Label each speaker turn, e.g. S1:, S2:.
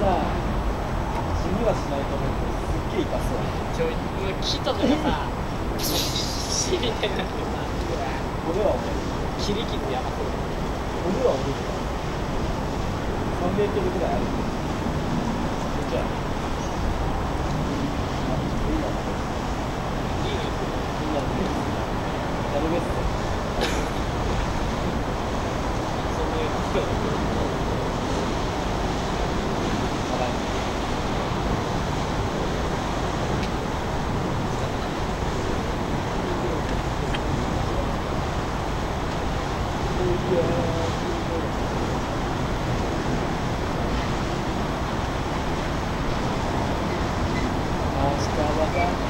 S1: さ死にはしないと思うけどすっげえ痛そう。
S2: ちょ切ったかさピみたいになってさ
S1: 俺は俺切
S2: り傷やばそう。
S1: 俺は俺だ3メートルぐらいあるじゃあ again.